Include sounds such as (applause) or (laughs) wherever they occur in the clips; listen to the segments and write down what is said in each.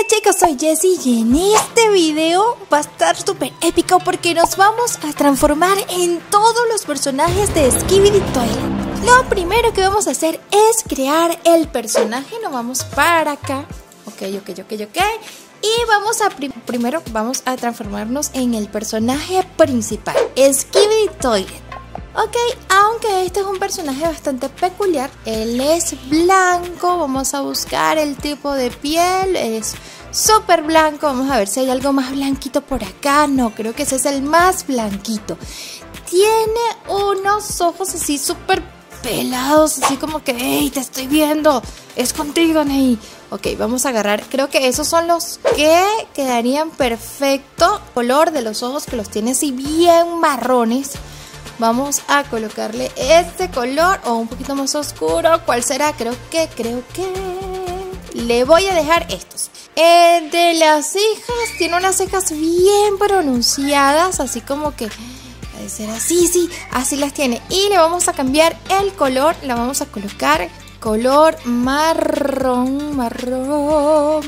Hola chicos, soy Jessie y en este video va a estar súper épico porque nos vamos a transformar en todos los personajes de Skibidi Toilet. Lo primero que vamos a hacer es crear el personaje, nos vamos para acá, ok, ok, ok, ok, y vamos a, primero vamos a transformarnos en el personaje principal, Skibidi Toilet. Ok, aunque este es un personaje bastante peculiar, él es blanco, vamos a buscar el tipo de piel, es súper blanco, vamos a ver si hay algo más blanquito por acá, no, creo que ese es el más blanquito. Tiene unos ojos así súper pelados, así como que, hey, te estoy viendo, es contigo, Ney. Ok, vamos a agarrar, creo que esos son los que quedarían perfecto, color de los ojos que los tiene así bien marrones. Vamos a colocarle este color o un poquito más oscuro. ¿Cuál será? Creo que, creo que... Le voy a dejar estos. El de las cejas tiene unas cejas bien pronunciadas, así como que... Debe ser así, sí, así las tiene. Y le vamos a cambiar el color, la vamos a colocar color marrón, marrón.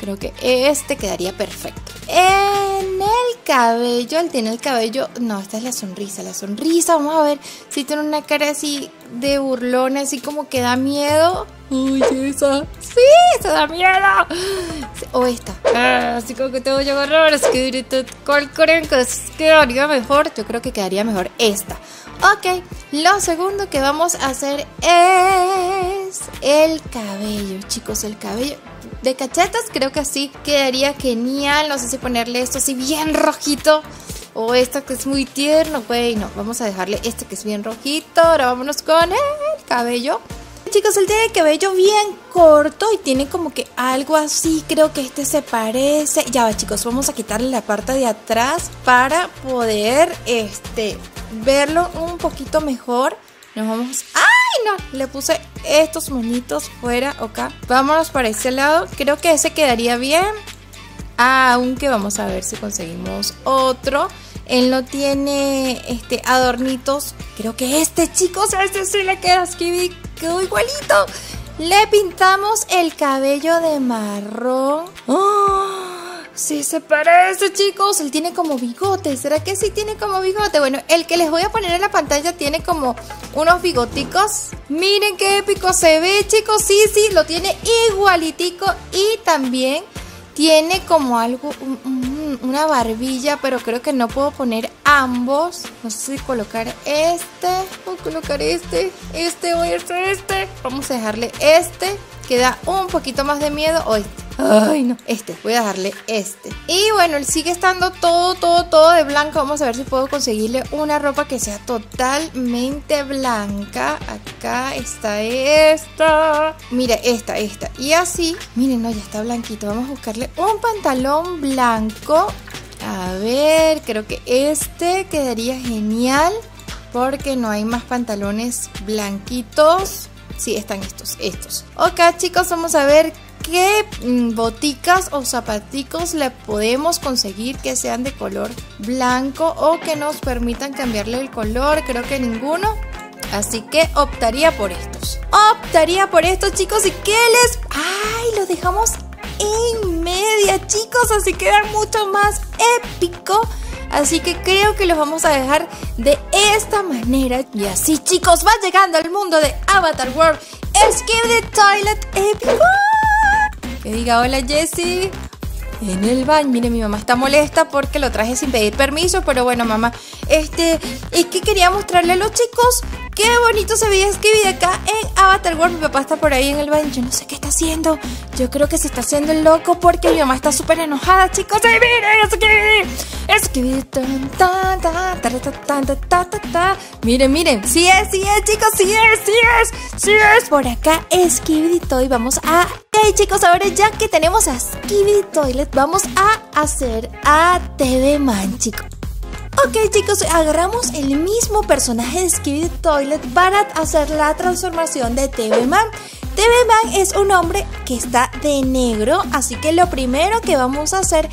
Creo que este quedaría perfecto. En el cabello, él tiene el cabello. No, esta es la sonrisa. La sonrisa, vamos a ver si tiene una cara así de burlón, así como que da miedo. Uy, esa. Sí, esa da miedo. O esta. Ah, así como que tengo yo agarrar. Es que ¿cuál creen que quedaría mejor? Yo creo que quedaría mejor esta. Ok, lo segundo que vamos a hacer es el cabello, chicos, el cabello de cachetas creo que así quedaría genial. No sé si ponerle esto así bien rojito. O esto que es muy tierno, güey. No, vamos a dejarle este que es bien rojito. Ahora vámonos con el cabello. Chicos, él tiene el cabello bien corto y tiene como que algo así. Creo que este se parece. Ya va, chicos, vamos a quitarle la parte de atrás para poder este verlo un poquito mejor. Nos vamos. ¡Ay, no! Le puse estos monitos fuera, acá. Vámonos para ese lado. Creo que ese quedaría bien. Aunque vamos a ver si conseguimos otro. Él no tiene este adornitos. Creo que este, chicos, a este sí le queda Skibidi. Quedó igualito. Le pintamos el cabello de marrón. ¡Oh! Sí se parece, chicos. Él tiene como bigote. ¿Será que sí tiene como bigote? Bueno, el que les voy a poner en la pantalla tiene como unos bigoticos. Miren qué épico se ve, chicos. Sí, sí, lo tiene igualitico. Y también tiene como algo, una barbilla, pero creo que no puedo poner ambos. No sé si colocar este o colocar este, este o este, este. Vamos a dejarle este. Queda un poquito más de miedo o este. Ay, no, este, voy a darle este. Y bueno, sigue estando todo, todo, todo de blanco. Vamos a ver si puedo conseguirle una ropa que sea totalmente blanca. Acá está esta. Mira, esta, esta. Y así, miren, no, ya está blanquito. Vamos a buscarle un pantalón blanco. A ver, creo que este quedaría genial. Porque no hay más pantalones blanquitos. Sí, están estos, estos. Ok, chicos, vamos a ver qué mm, boticas o zapaticos le podemos conseguir que sean de color blanco o que nos permitan cambiarle el color. Creo que ninguno. Así que optaría por estos. Optaría por estos, chicos. ¿Y qué les...? ¡Ay! Lo dejamos en media, chicos. Así queda mucho más épico. Así que creo que los vamos a dejar de esta manera. Y así, chicos, va llegando al mundo de Avatar World. Escape the Toilet épico que diga hola Jessie en el baño. Mire, mi mamá está molesta porque lo traje sin pedir permiso, pero bueno, mamá, este, es que quería mostrarle a los chicos qué bonito se veía de acá en Avatar World. Mi papá está por ahí en el baño, yo no sé qué está haciendo. Yo creo que se está haciendo el loco porque mi mamá está súper enojada, chicos. ¡Ay, miren! Es que Miren, miren. Sí es, sí es, chicos. Sí es, sí es. Sí es. Por acá es y vamos a Ok chicos, ahora ya que tenemos a Skibidi Toilet, vamos a hacer a TV Man, chicos. Ok chicos, agarramos el mismo personaje de Skibidi Toilet para hacer la transformación de TV Man. TV Man es un hombre que está de negro, así que lo primero que vamos a hacer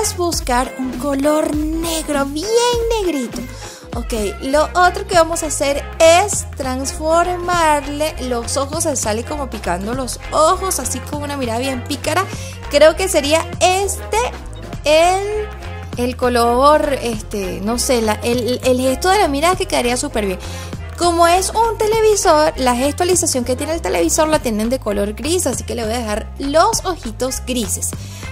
es buscar un color negro, bien negrito. Ok, lo otro que vamos a hacer es transformarle los ojos, se sale como picando los ojos, así con una mirada bien pícara. Creo que sería este el, el color, este, no sé, el, el gesto de la mirada que quedaría súper bien. Como es un televisor, la gestualización que tiene el televisor la tienen de color gris, así que le voy a dejar los ojitos grises.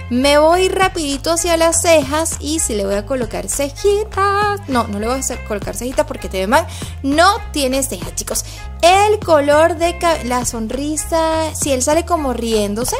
Me voy rapidito hacia las cejas y si le voy a colocar cejitas, no, no le voy a colocar cejitas porque te ve mal, no tiene cejas chicos. El color de la sonrisa, si él sale como riéndose,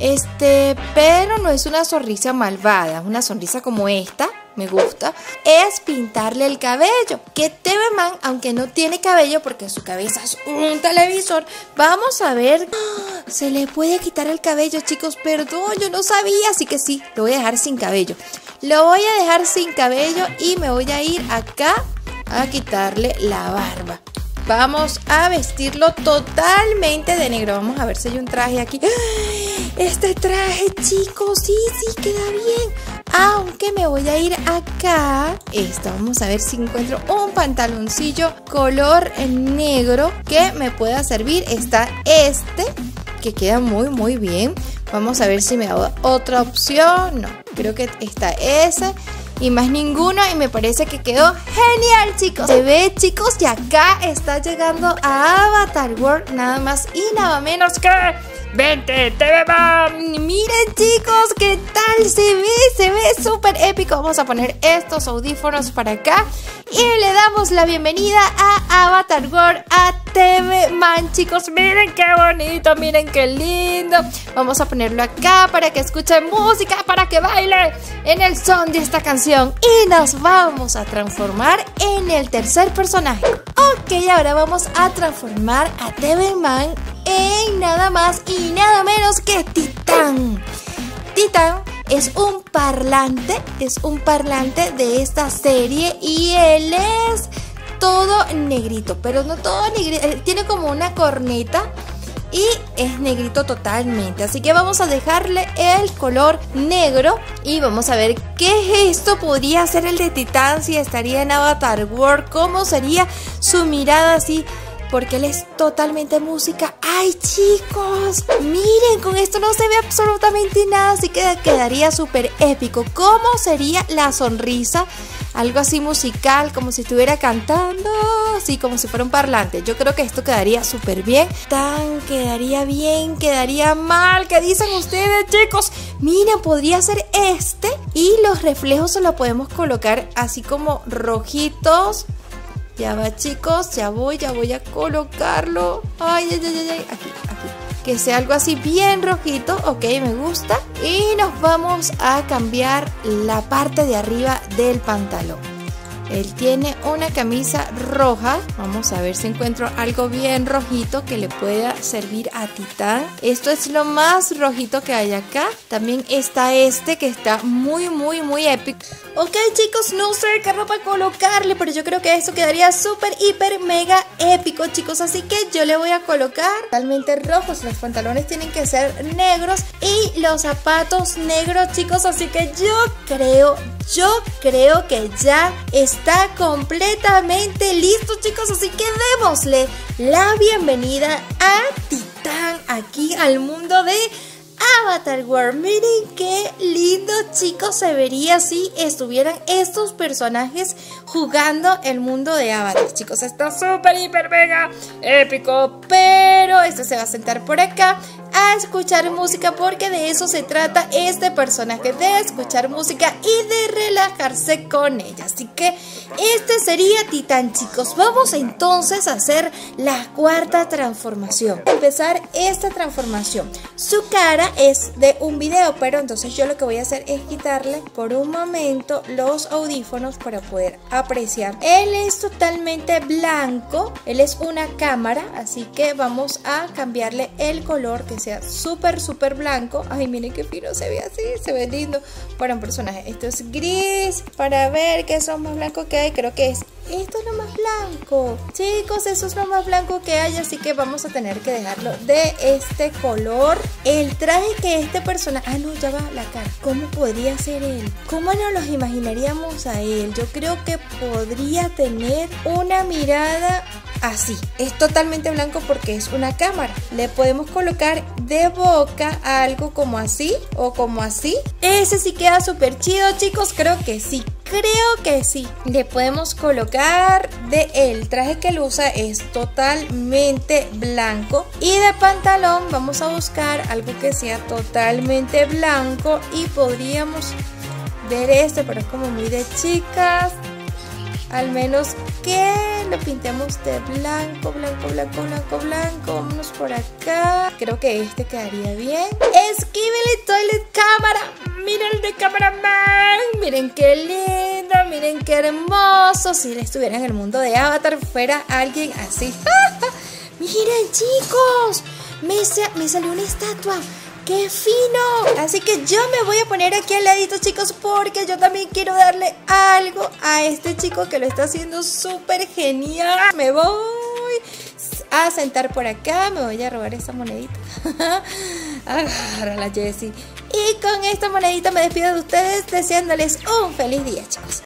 este, pero no es una sonrisa malvada, una sonrisa como esta, me gusta, es pintarle el cabello. Que TV Man, aunque no tiene cabello porque su cabeza es un televisor, vamos a ver. (gasps) Se le puede quitar el cabello, chicos. Perdón, yo no sabía, así que sí, lo voy a dejar sin cabello. Lo voy a dejar sin cabello y me voy a ir acá a quitarle la barba. Vamos a vestirlo totalmente de negro. Vamos a ver si hay un traje aquí. Este traje, chicos, sí, sí, queda bien. Aunque me voy a ir acá. Esto, vamos a ver si encuentro un pantaloncillo color negro que me pueda servir. Está este, que queda muy, muy bien. Vamos a ver si me da otra opción. No, creo que está ese y más ninguno y me parece que quedó genial chicos. Se ve chicos y acá está llegando a Avatar World nada más y nada menos que ¡Vente, TV Miren chicos, ¿qué tal se ve? Se ve súper épico. Vamos a poner estos audífonos para acá. Y le damos la bienvenida a Avatar World, a TV Man, chicos. Miren qué bonito, miren qué lindo. Vamos a ponerlo acá para que escuchen música, para que baile en el son de esta canción. Y nos vamos a transformar en el tercer personaje. Ok, ahora vamos a transformar a TV Man en nada más y nada menos que Titán. Titán es un parlante, es un parlante de esta serie y él es todo negrito, pero no todo negrito, tiene como una corneta y es negrito totalmente. Así que vamos a dejarle el color negro y vamos a ver qué esto podría ser el de Titán si estaría en Avatar World, cómo sería su mirada así porque él es totalmente música. ¡Ay, chicos! Miren, con esto no se ve absolutamente nada, así que quedaría súper épico. ¿Cómo sería la sonrisa? Algo así musical, como si estuviera cantando, así como si fuera un parlante. Yo creo que esto quedaría súper bien. Tan, quedaría bien, quedaría mal. ¿Qué dicen ustedes, chicos? Miren, podría ser este y los reflejos se lo podemos colocar así como rojitos ya va chicos, ya voy, ya voy a colocarlo. Ay, ay, ay, ay, aquí, aquí. Que sea algo así bien rojito, ok, me gusta. Y nos vamos a cambiar la parte de arriba del pantalón. Él tiene una camisa roja. Vamos a ver si encuentro algo bien rojito que le pueda servir a Titán. Esto es lo más rojito que hay acá. También está este que está muy, muy, muy épico. Ok chicos, no sé qué ropa colocarle, pero yo creo que esto quedaría súper, hiper, mega épico chicos. Así que yo le voy a colocar totalmente rojos. Los pantalones tienen que ser negros y los zapatos negros chicos. Así que yo creo, yo creo que ya está completamente listo chicos, así que démosle la bienvenida a Titán aquí al mundo de Avatar World. Miren qué lindo chicos se vería si estuvieran estos personajes jugando el mundo de Avatar. Chicos, está súper, hiper, mega épico. Pero este se va a sentar por acá a escuchar música porque de eso se trata este personaje, de escuchar música y de relajarse con ella. Así que este sería Titán, chicos. Vamos entonces a hacer la cuarta transformación. Empezar esta transformación. Su cara es de un video, pero entonces yo lo que voy a hacer es quitarle por un momento los audífonos para poder apreciar. Él es totalmente blanco, él es una cámara, así que vamos a cambiarle el color que sea súper, súper blanco. Ay, miren qué fino se ve así, se ve lindo para un personaje. Esto es gris, para ver qué lo más blanco que hay, creo que es esto es lo más blanco. Chicos, eso es lo más blanco que hay, así que vamos a tener que dejarlo de este color. El traje que este personaje... Ah, no, ya va la cara. ¿Cómo podría ser él? ¿Cómo nos los imaginaríamos a él? Yo creo que podría tener una mirada así. Es totalmente blanco porque es una cámara. Le podemos colocar de boca algo como así o como así. Ese sí queda súper chido, chicos. Creo que sí. Creo que sí. Le podemos colocar de el traje que él usa es totalmente blanco. Y de pantalón vamos a buscar algo que sea totalmente blanco. Y podríamos ver este, pero es como muy de chicas. Al menos que lo pintemos de blanco, blanco, blanco, blanco, blanco. Vámonos por acá. Creo que este quedaría bien. Esquivele Toilet Cámara. Miren el de cameraman. Miren qué lindo. Miren qué hermoso. Si él estuviera en el mundo de Avatar, fuera alguien así. (laughs) Miren, chicos. Me salió una estatua. ¡Qué fino! Así que yo me voy a poner aquí al ladito, chicos, porque yo también quiero darle algo a este chico que lo está haciendo súper genial. Me voy a sentar por acá, me voy a robar esa monedita. (laughs) Agárrala, Jessie. Y con esta monedita me despido de ustedes deseándoles un feliz día, chicos.